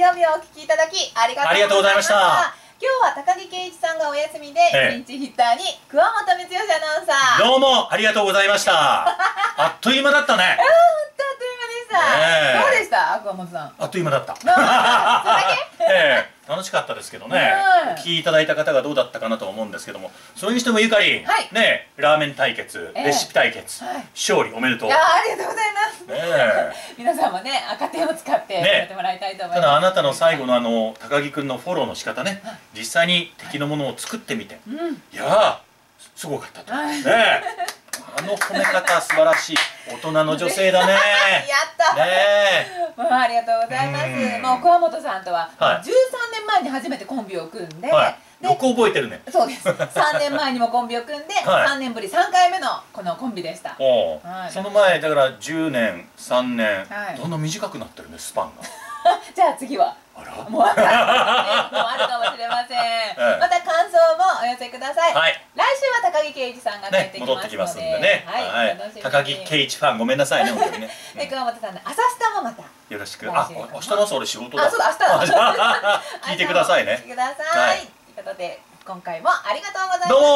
曜日をお聞きいただきありがとうございました。今日は高木圭一さんがお休みで、ええ。ピンチヒッターに桑本光義アナウンサー。どうもありがとうございました。あっという間だったね。あっという間でした、ねえ。どうでした桑本さん？あっという間だった。どうそれだけ？ええ。楽しかったですけどね、うん。お聞きいただいた方がどうだったかなと思うんですけどもそれにしてもゆかり、はい。ねラーメン対決、ええ。レシピ対決、はい。勝利おめでとう。いやありがとうございます、皆さんもね赤点を使ってね。やってもらいたいと思います、ただあなたの最後のあの高木くんのフォローの仕方ね。実際に敵のものを作ってみて。うん。いやーすごかったと。はい。ね。えあの褒め方素晴らしい大人の女性だね。やった、ね。え もうありがとうございます。うん。もう桑本さんとは、はい。13年前に初めてコンビを組んで、はい。でよく覚えてるね。そうです。3年前にもコンビを組んで、はい。3年ぶり3回目のこのコンビでした。その前だから10年3年、はい。どんどん短くなってるねスパンが。じゃあ次は。あら。もうあった、ね、もうあるかもしれません、えまた感想もお寄せください、はい。来週は高木圭一さんが帰てきますので、戻ってきますんでね。はい、楽しみに。高木圭一ファンごめんなさいね 本当にね、で桑本さんの朝スタもまた。よろしく。あ明日の朝俺仕事だ。あそうだ明日だ。あ 聞いてくださいね。聞いてください、はい。ということで今回もありがとうございました。どうも